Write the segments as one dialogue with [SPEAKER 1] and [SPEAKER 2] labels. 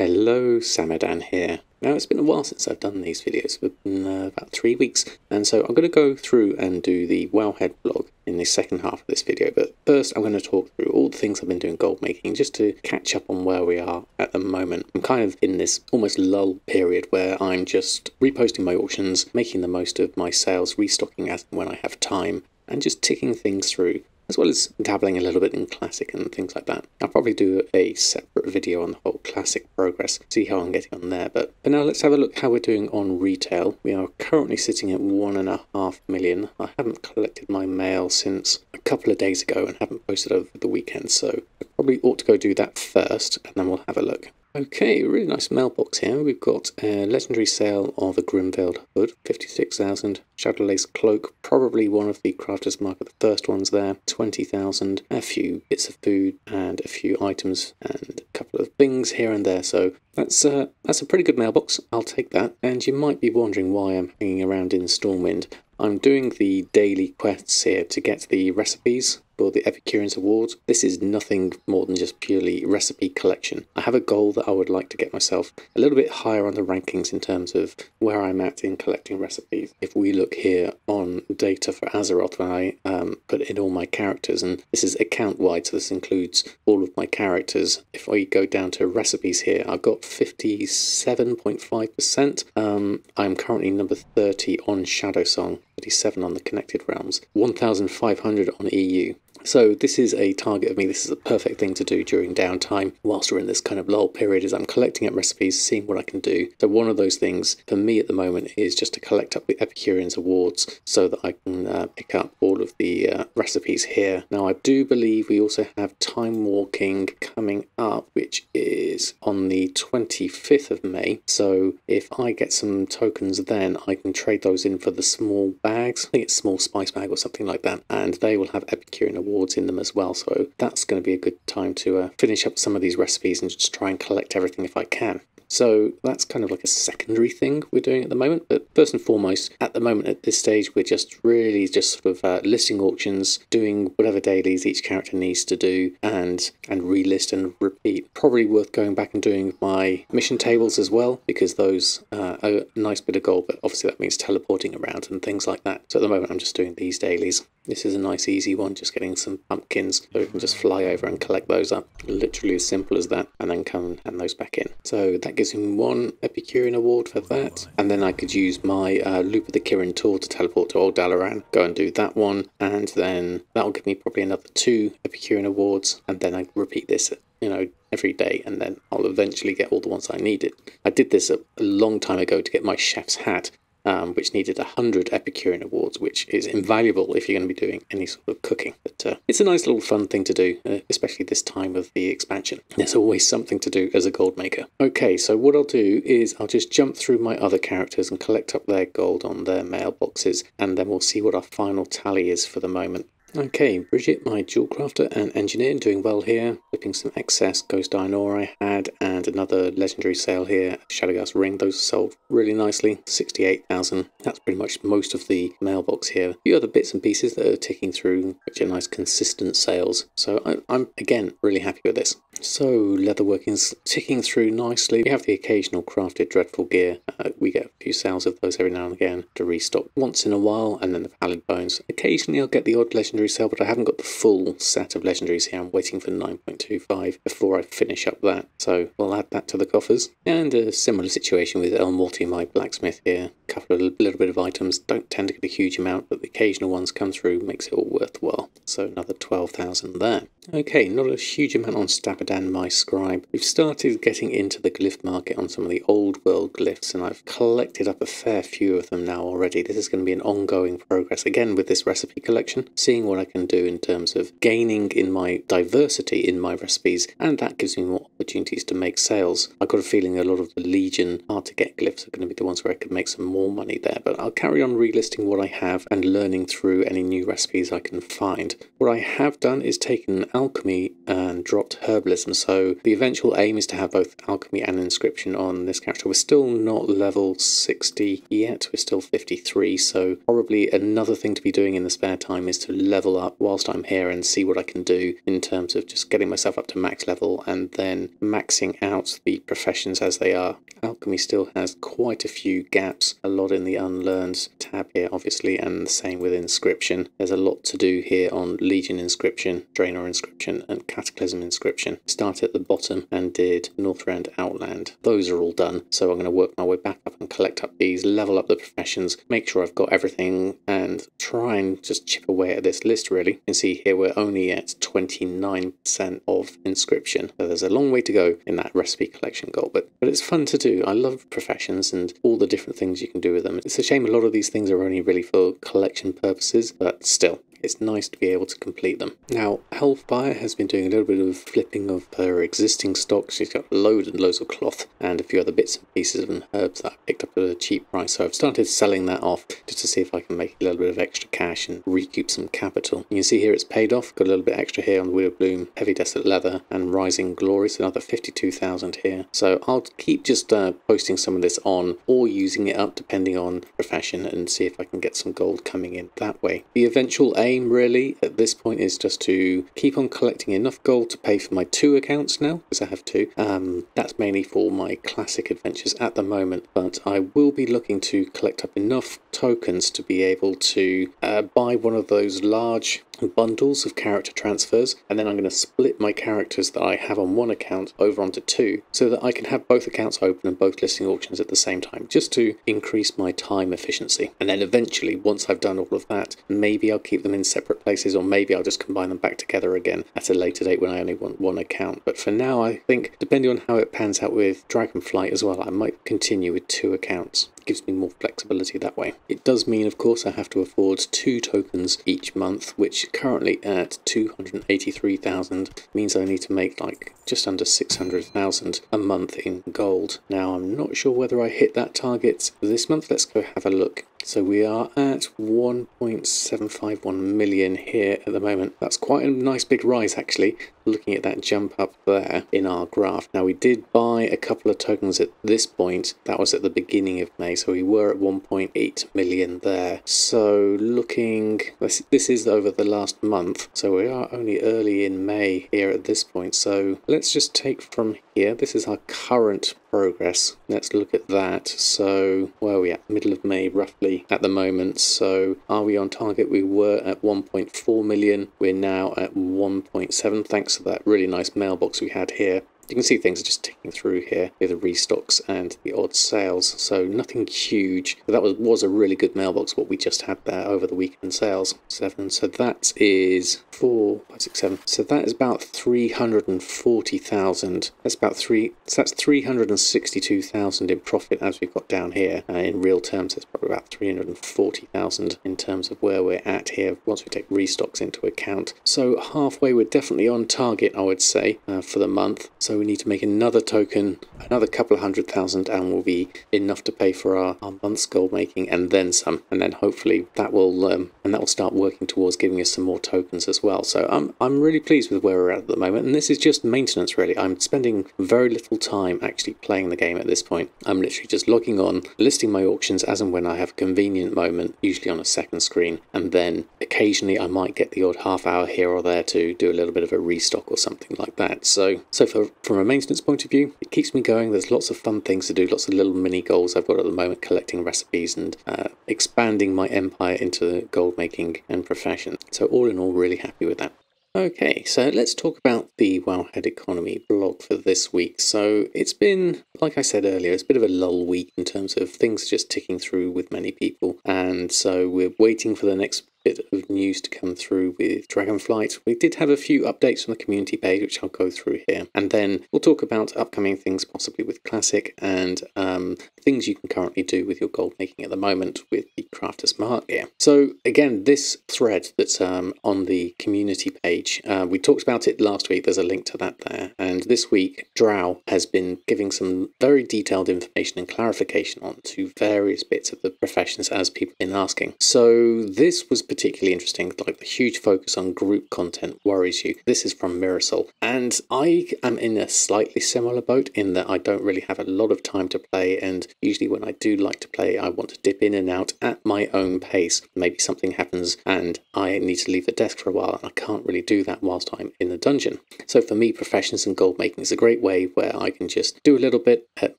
[SPEAKER 1] Hello, Samadan here. Now it's been a while since I've done these videos, it's been uh, about three weeks, and so I'm going to go through and do the Wowhead blog in the second half of this video, but first I'm going to talk through all the things I've been doing gold making just to catch up on where we are at the moment. I'm kind of in this almost lull period where I'm just reposting my auctions, making the most of my sales, restocking as when I have time, and just ticking things through as well as dabbling a little bit in classic and things like that. I'll probably do a separate video on the whole classic progress, see how I'm getting on there. But for now, let's have a look how we're doing on retail. We are currently sitting at one and a half million. I haven't collected my mail since a couple of days ago and haven't posted over the weekend, so I probably ought to go do that first, and then we'll have a look. Okay, really nice mailbox here. We've got a legendary sale of a Grimveiled hood, 56,000. Shadowlace cloak, probably one of the Crafter's market, the first ones there, 20,000. A few bits of food and a few items and a couple of things here and there. So that's uh, that's a pretty good mailbox. I'll take that. And you might be wondering why I'm hanging around in Stormwind. I'm doing the daily quests here to get the recipes for the Epicureans Awards. This is nothing more than just purely recipe collection. I have a goal that I would like to get myself a little bit higher on the rankings in terms of where I'm at in collecting recipes. If we look here on data for Azeroth, when I um, put in all my characters, and this is account wide, so this includes all of my characters. If I go down to recipes here, I've got 57.5%. Um, I'm currently number 30 on Shadowsong, 37 on the Connected Realms, 1,500 on EU. So this is a target of me. This is a perfect thing to do during downtime whilst we're in this kind of lull period is I'm collecting up recipes, seeing what I can do. So one of those things for me at the moment is just to collect up the Epicureans Awards so that I can uh, pick up all of the uh, recipes here. Now I do believe we also have Time Walking coming up, which is on the 25th of May. So if I get some tokens then, I can trade those in for the small bags. I think it's small spice bag or something like that. And they will have Epicurean Awards awards in them as well. So that's going to be a good time to uh, finish up some of these recipes and just try and collect everything if I can. So that's kind of like a secondary thing we're doing at the moment. But first and foremost, at the moment at this stage, we're just really just sort of uh, listing auctions, doing whatever dailies each character needs to do, and and relist and repeat. Probably worth going back and doing my mission tables as well because those uh, are a nice bit of gold. But obviously that means teleporting around and things like that. So at the moment, I'm just doing these dailies. This is a nice easy one, just getting some pumpkins so we can just fly over and collect those up. Literally as simple as that, and then come and hand those back in. So that gives him one Epicurean award for that. And then I could use my uh, Loop of the Kirin Tor to teleport to Old Dalaran, go and do that one, and then that'll give me probably another two Epicurean awards, and then I repeat this you know, every day, and then I'll eventually get all the ones I needed. I did this a, a long time ago to get my chef's hat, um, which needed 100 Epicurean awards, which is invaluable if you're going to be doing any sort of cooking. But uh, it's a nice little fun thing to do, uh, especially this time of the expansion. There's always something to do as a gold maker. Okay, so what I'll do is I'll just jump through my other characters and collect up their gold on their mailboxes, and then we'll see what our final tally is for the moment. Okay, Bridget, my jewel crafter and engineer, doing well here. Flipping some excess ghost iron ore I had, and another legendary sale here, Shadowghast ring. Those sold really nicely, 68,000. That's pretty much most of the mailbox here. A few other bits and pieces that are ticking through, which are nice consistent sales. So I, I'm, again, really happy with this. So, leatherworking is ticking through nicely. We have the occasional crafted dreadful gear. Uh, we get a few sales of those every now and again to restock once in a while, and then the pallid bones. Occasionally I'll get the odd legendary sale, but I haven't got the full set of legendaries here. I'm waiting for 9.25 before I finish up that. So we'll add that to the coffers. And a similar situation with El Morty, my blacksmith here. A couple of little bit of items. Don't tend to get a huge amount, but the occasional ones come through makes it all worthwhile. So another 12,000 there. Okay, not a huge amount on Stabadan, my scribe. We've started getting into the glyph market on some of the old world glyphs, and I've collected up a fair few of them now already. This is going to be an ongoing progress, again with this recipe collection, seeing what I can do in terms of gaining in my diversity in my recipes, and that gives me more opportunities to make sales. I've got a feeling a lot of the Legion hard to get glyphs are going to be the ones where I could make some more money there, but I'll carry on relisting what I have and learning through any new recipes I can find. What I have done is taken alchemy and dropped herbalist So the eventual aim is to have both Alchemy and Inscription on this character. We're still not level 60 yet, we're still 53, so probably another thing to be doing in the spare time is to level up whilst I'm here and see what I can do in terms of just getting myself up to max level and then maxing out the professions as they are. Alchemy still has quite a few gaps, a lot in the unlearned tab here, obviously, and the same with Inscription. There's a lot to do here on Legion Inscription, Draenor Inscription, and Cataclysm Inscription. Started at the bottom and did Northrend Outland. Those are all done, so I'm going to work my way back up and collect up these, level up the professions, make sure I've got everything, and try and just chip away at this list, really. You can see here we're only at 29% of Inscription, so there's a long way to go in that recipe collection goal, but, but it's fun to do. I love professions and all the different things you can do with them. It's a shame a lot of these things are only really for collection purposes, but still, it's nice to be able to complete them. Now, Hellfire has been doing a little bit of flipping of her existing stock. She's got loads and loads of cloth and a few other bits and pieces and herbs that I picked up at a cheap price. So I've started selling that off just to see if I can make a little bit of extra cash and recoup some capital. You can see here it's paid off. Got a little bit extra here on the of Bloom, Heavy Desert Leather and Rising Glories, another 52,000 here. So I'll keep just uh, posting some of this on or using it up depending on profession and see if I can get some gold coming in that way. The eventual aim aim really at this point is just to keep on collecting enough gold to pay for my two accounts now, because I have two. Um, that's mainly for my classic adventures at the moment, but I will be looking to collect up enough tokens to be able to uh, buy one of those large bundles of character transfers and then I'm going to split my characters that I have on one account over onto two so that I can have both accounts open and both listing auctions at the same time just to increase my time efficiency. And then eventually once I've done all of that maybe I'll keep them in separate places or maybe I'll just combine them back together again at a later date when I only want one account. But for now I think depending on how it pans out with Dragonflight as well I might continue with two accounts gives me more flexibility that way. It does mean, of course, I have to afford two tokens each month, which currently at 283,000 means I need to make like just under 600,000 a month in gold. Now, I'm not sure whether I hit that target this month. Let's go have a look. So we are at 1.751 million here at the moment. That's quite a nice big rise actually, looking at that jump up there in our graph. Now we did buy a couple of tokens at this point. That was at the beginning of May, so we were at 1.8 million there. So looking, this, this is over the last month, so we are only early in May here at this point. So let's just take from here. This is our current progress. Let's look at that. So where are we at? Middle of May roughly at the moment. So are we on target? We were at 1.4 million. We're now at 1.7 thanks to that really nice mailbox we had here you can see things are just ticking through here with the restocks and the odd sales. So nothing huge. That was, was a really good mailbox, what we just had there over the weekend sales. Seven. So that is four, five, six, seven. So that is about 340,000. That's about three, so that's 362,000 in profit as we've got down here. Uh, in real terms, it's probably about 340,000 in terms of where we're at here once we take restocks into account. So halfway, we're definitely on target, I would say, uh, for the month. So we need to make another token, another couple of hundred thousand, and will be enough to pay for our, our month's gold making and then some. And then hopefully that will um, and that will start working towards giving us some more tokens as well. So I'm I'm really pleased with where we're at at the moment, and this is just maintenance really. I'm spending very little time actually playing the game at this point. I'm literally just logging on, listing my auctions as and when I have a convenient moment, usually on a second screen, and then occasionally I might get the odd half hour here or there to do a little bit of a restock or something like that. So so for from a maintenance point of view, it keeps me going. There's lots of fun things to do, lots of little mini goals I've got at the moment, collecting recipes and uh, expanding my empire into gold making and profession. So all in all, really happy with that. Okay, so let's talk about the Wowhead Economy blog for this week. So it's been, like I said earlier, it's a bit of a lull week in terms of things just ticking through with many people. And so we're waiting for the next bit of news to come through with Dragonflight. We did have a few updates on the community page, which I'll go through here. And then we'll talk about upcoming things, possibly with Classic, and um, things you can currently do with your gold making at the moment with the Crafter's Mark gear. So again, this thread that's um, on the community page, uh, we talked about it last week. There's a link to that there. And this week, Drow has been giving some very detailed information and clarification on to various bits of the professions as people have been asking. So this was particularly interesting, like the huge focus on group content worries you. This is from Mirasol. And I am in a slightly similar boat in that I don't really have a lot of time to play. And usually when I do like to play, I want to dip in and out at my own pace. Maybe something happens and I need to leave the desk for a while. And I can't really do that whilst I'm in the dungeon. So for me, Professions and Gold Making is a great way where I can just do a little bit at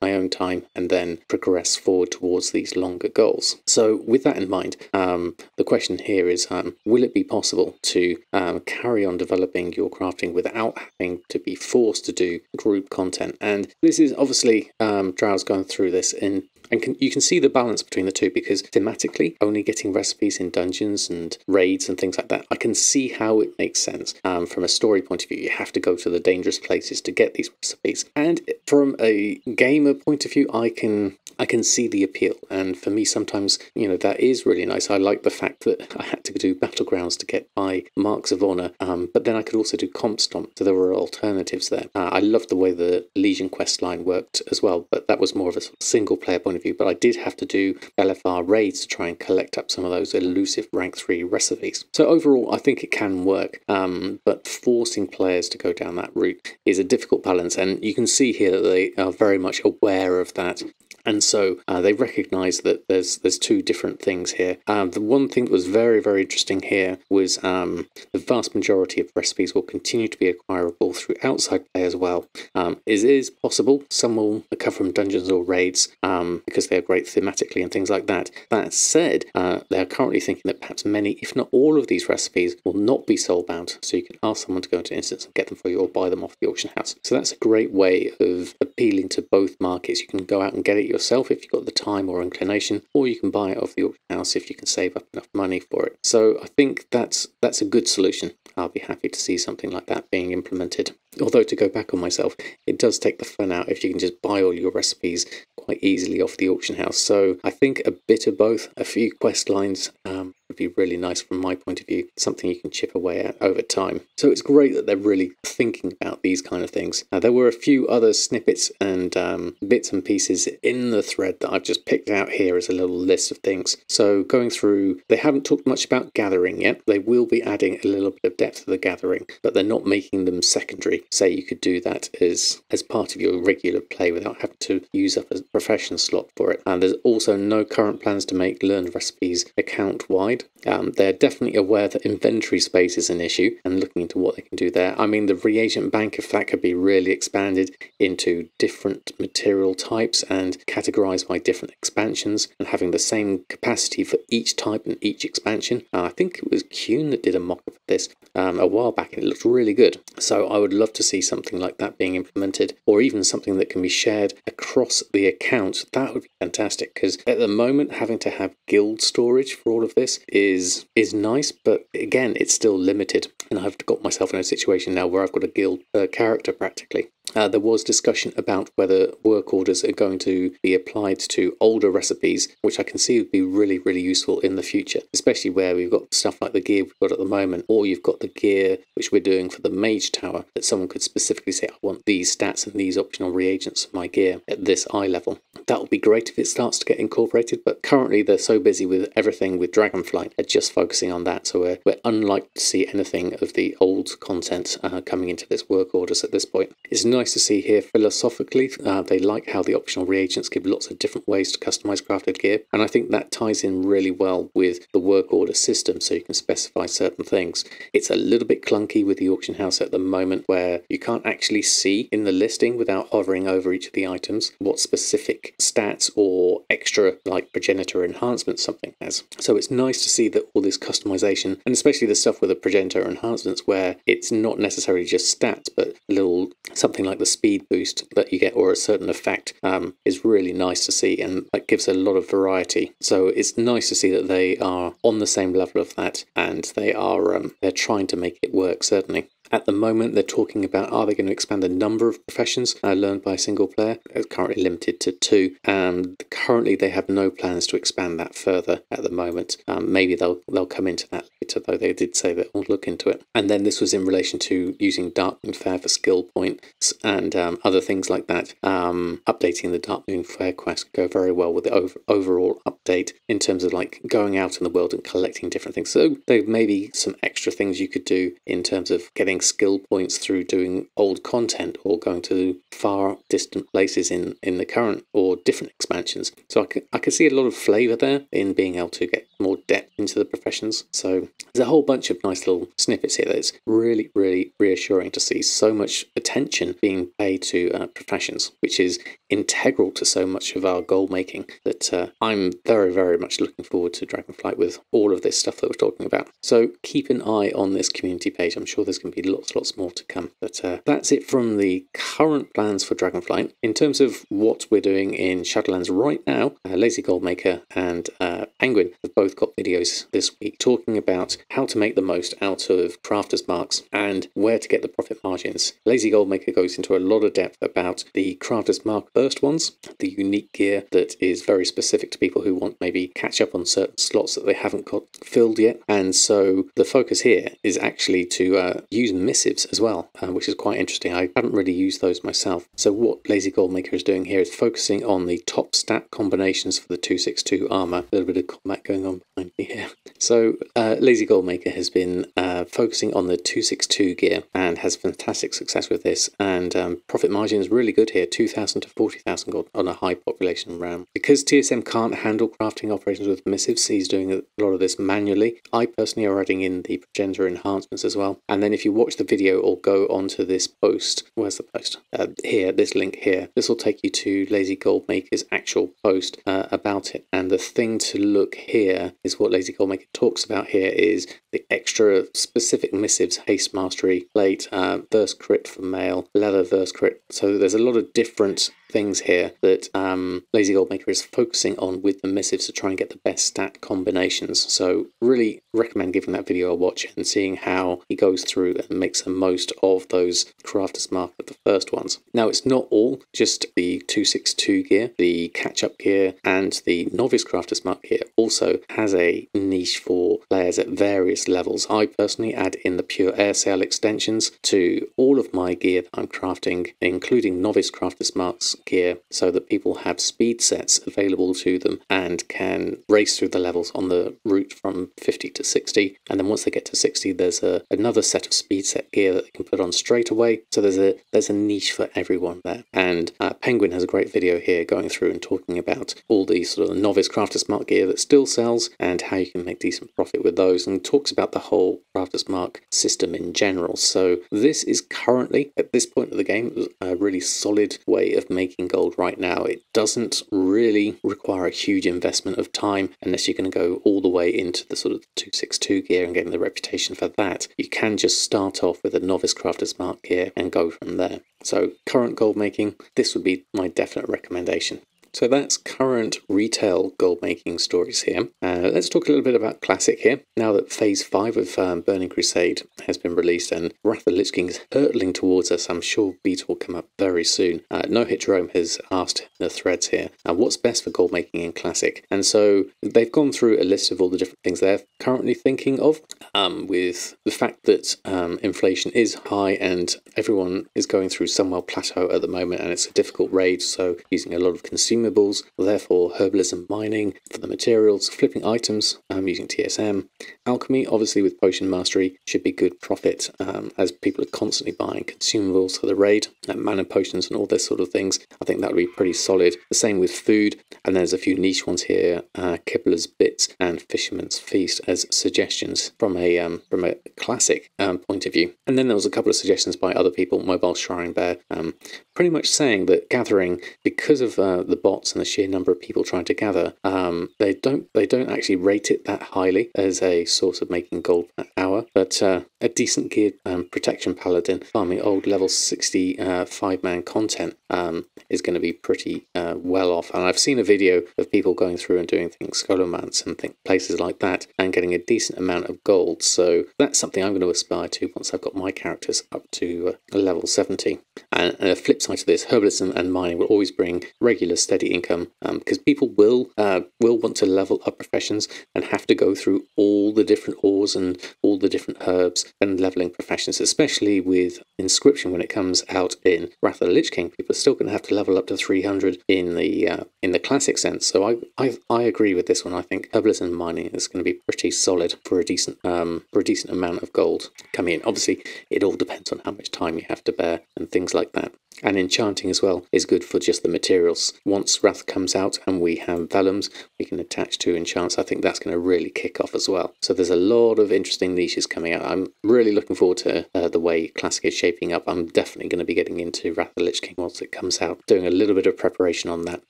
[SPEAKER 1] my own time and then progress forward towards these longer goals. So with that in mind, um, the question here is, um, will it be possible to um, carry on developing your crafting without having to be forced to do group content? And this is obviously um, Drow's going through this in and can, you can see the balance between the two because thematically, only getting recipes in dungeons and raids and things like that, I can see how it makes sense. Um, from a story point of view, you have to go to the dangerous places to get these recipes. And from a gamer point of view, I can I can see the appeal. And for me, sometimes, you know, that is really nice. I like the fact that I had to do battlegrounds to get my marks of honor, um, but then I could also do comp stomp, so there were alternatives there. Uh, I loved the way the Legion quest line worked as well, but that was more of a single player point of view. But I did have to do LFR raids to try and collect up some of those elusive rank 3 recipes. So overall, I think it can work, um, but forcing players to go down that route is a difficult balance. And you can see here that they are very much aware of that and so uh, they recognise that there's there's two different things here. Um, the one thing that was very very interesting here was um, the vast majority of recipes will continue to be acquirable through outside play as well. Um, it is possible some will come from dungeons or raids um, because they are great thematically and things like that. That said, uh, they are currently thinking that perhaps many, if not all, of these recipes will not be soulbound, so you can ask someone to go into instance and get them for you or buy them off the auction house. So that's a great way of appealing to both markets. You can go out and get it yourself if you've got the time or inclination, or you can buy it off the auction house if you can save up enough money for it. So I think that's that's a good solution. I'll be happy to see something like that being implemented. Although to go back on myself, it does take the fun out if you can just buy all your recipes quite easily off the auction house. So I think a bit of both, a few quest lines um, would be really nice from my point of view, something you can chip away at over time. So it's great that they're really thinking about these kind of things. Now, there were a few other snippets and um, bits and pieces in the thread that I've just picked out here as a little list of things. So going through, they haven't talked much about gathering yet. They will be adding a little bit of depth to the gathering, but they're not making them secondary. Say you could do that as, as part of your regular play without having to use up a profession slot for it. And there's also no current plans to make learned recipes account wide. Um, they're definitely aware that inventory space is an issue and looking into what they can do there. I mean, the reagent bank, if that could be really expanded into different material types and categorized by different expansions and having the same capacity for each type and each expansion. Uh, I think it was Kuhn that did a mock of this um, a while back and it looked really good. So I would love to see something like that being implemented or even something that can be shared across the account. That would be fantastic because at the moment, having to have guild storage for all of this is is nice, but again, it's still limited. And I've got myself in a situation now where I've got a guild per character practically. Uh, there was discussion about whether work orders are going to be applied to older recipes, which I can see would be really, really useful in the future, especially where we've got stuff like the gear we've got at the moment, or you've got the gear which we're doing for the Mage Tower that someone could specifically say, I want these stats and these optional reagents for my gear at this eye level. That would be great if it starts to get incorporated, but currently they're so busy with everything with Dragonflight, they're just focusing on that, so we're, we're unlikely to see anything of the old content uh, coming into this work orders at this point. It's nice to see here philosophically. Uh, they like how the optional reagents give lots of different ways to customize crafted gear, and I think that ties in really well with the work order system so you can specify certain things. It's a little bit clunky with the auction house at the moment where you can't actually see in the listing without hovering over each of the items what specific stats or extra like progenitor enhancements something has. So it's nice to see that all this customization, and especially the stuff with the progenitor enhancements where it's not necessarily just stats, but a little something like the speed boost that you get or a certain effect um, is really nice to see and that gives a lot of variety. So it's nice to see that they are on the same level of that and they are um, they're trying to make it work certainly. At the moment, they're talking about are they going to expand the number of professions uh, learned by a single player? It's currently limited to two. And currently, they have no plans to expand that further at the moment. Um, maybe they'll they'll come into that later, though they did say that we'll look into it. And then this was in relation to using Darkmoon Fair for skill points and um, other things like that. Um, updating the Darkmoon Fair quest go very well with the over, overall update in terms of like going out in the world and collecting different things. So there may be some extra things you could do in terms of getting skill points through doing old content or going to far distant places in, in the current or different expansions. So I can, I can see a lot of flavour there in being able to get more depth into the professions. So there's a whole bunch of nice little snippets here that's really, really reassuring to see so much attention being paid to uh, professions, which is integral to so much of our goal making that uh, I'm very, very much looking forward to Dragonflight with all of this stuff that we're talking about. So keep an eye on this community page. I'm sure there's going to be lots, lots more to come. But uh, that's it from the current plans for Dragonflight. In terms of what we're doing in Shadowlands right now, uh, Lazy Goldmaker and uh, Penguin have both got videos this week talking about how to make the most out of crafters marks and where to get the profit margins. Lazy Goldmaker goes into a lot of depth about the crafters mark first ones, the unique gear that is very specific to people who want maybe catch up on certain slots that they haven't got filled yet. And so the focus here is actually to uh, use missives as well, uh, which is quite interesting. I haven't really used those myself. So what Lazy Goldmaker is doing here is focusing on the top stat combinations for the 262 armor. A little bit of combat going on behind me here. So uh, Lazy Goldmaker has been uh, focusing on the 262 gear and has fantastic success with this. And um, profit margin is really good here, 2,000 to 40,000 gold on a high population round. Because TSM can't handle crafting operations with missives, he's doing a lot of this manually. I personally are adding in the progenitor enhancements as well. And then if you watch the video or go onto this post, where's the post? Uh, here, this link here. This will take you to Lazy Goldmaker's actual post uh, about it. And the thing to look here is what Lazy Goldmaker talks about here is the extra specific missives, haste mastery, plate, uh, verse crit for mail, leather verse crit. So there's a lot of different things here that um, Lazy Goldmaker is focusing on with the missives to try and get the best stat combinations. So really recommend giving that video a watch and seeing how he goes through and makes the most of those crafters mark of the first ones. Now it's not all just the 262 gear, the catch-up gear and the novice crafters mark gear also has a niche for players at various levels. I personally add in the pure air sail extensions to all of my gear that I'm crafting, including novice crafters marks gear so that people have speed sets available to them and can race through the levels on the route from 50 to 60. And then once they get to 60, there's a, another set of speed set gear that they can put on straight away. So there's a there's a niche for everyone there. And uh, Penguin has a great video here going through and talking about all the sort of novice crafter's mark gear that still sells and how you can make decent profit with those and talks about the whole crafter's mark system in general. So this is currently at this point of the game a really solid way of making making gold right now, it doesn't really require a huge investment of time unless you're going to go all the way into the sort of 262 gear and getting the reputation for that. You can just start off with a novice crafter's mark gear and go from there. So current gold making, this would be my definite recommendation. So that's current retail gold making stories here. Uh, let's talk a little bit about Classic here. Now that Phase 5 of um, Burning Crusade has been released and Wrath of Lich King is hurtling towards us, I'm sure beta will come up very soon. Uh, no Hit Jerome has asked the threads here, uh, what's best for gold making in Classic? And so they've gone through a list of all the different things they're currently thinking of, um, with the fact that um, inflation is high and everyone is going through Sunwell Plateau at the moment and it's a difficult raid, so using a lot of consumer consumables, therefore herbalism mining for the materials, flipping items um, using TSM. Alchemy, obviously with potion mastery, should be good profit um, as people are constantly buying consumables for the raid, and mana potions and all this sort of things. I think that would be pretty solid. The same with food, and there's a few niche ones here, uh, Kibler's Bits and Fisherman's Feast as suggestions from a um, from a classic um, point of view. And then there was a couple of suggestions by other people, Mobile Shrine Bear, um, pretty much saying that gathering, because of uh, the and the sheer number of people trying to gather. Um, they don't they don't actually rate it that highly as a source of making gold per hour, but uh, a decent geared um, protection paladin farming old level 60 uh, five man content um, is going to be pretty uh, well off. And I've seen a video of people going through and doing things, Scholomance and think, places like that, and getting a decent amount of gold. So that's something I'm going to aspire to once I've got my characters up to uh, level 70. And, and a flip side to this, herbalism and mining will always bring regular, steady income because um, people will uh, will want to level up professions and have to go through all the different ores and all the different herbs and leveling professions, especially with inscription when it comes out in Wrath of the Lich King. People are still going to have to level up to 300 in the uh, in the classic sense. So I, I I agree with this one. I think herbalism and mining is going to be pretty solid for a decent um for a decent amount of gold coming in. Obviously, it all depends on how much time you have to bear and things like that. And enchanting as well is good for just the materials. Wrath comes out and we have vellums we can attach to enchants, I think that's going to really kick off as well. So there's a lot of interesting niches coming out. I'm really looking forward to uh, the way Classic is shaping up. I'm definitely going to be getting into Wrath of the Lich King once it comes out. Doing a little bit of preparation on that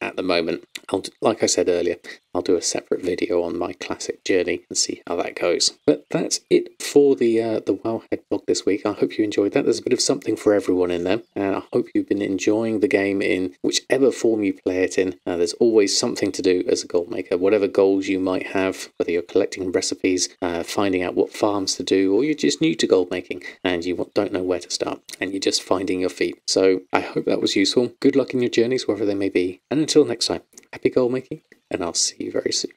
[SPEAKER 1] at the moment. I'll, like I said earlier, I'll do a separate video on my Classic journey and see how that goes. But that's it for the uh, the Wowhead blog this week. I hope you enjoyed that. There's a bit of something for everyone in there, and I hope you've been enjoying the game in whichever form you play it in. Uh, there's always something to do as a gold maker. Whatever goals you might have, whether you're collecting recipes, uh, finding out what farms to do, or you're just new to gold making and you don't know where to start, and you're just finding your feet. So I hope that was useful. Good luck in your journeys, wherever they may be. And until next time, happy gold making, and I'll see you very soon.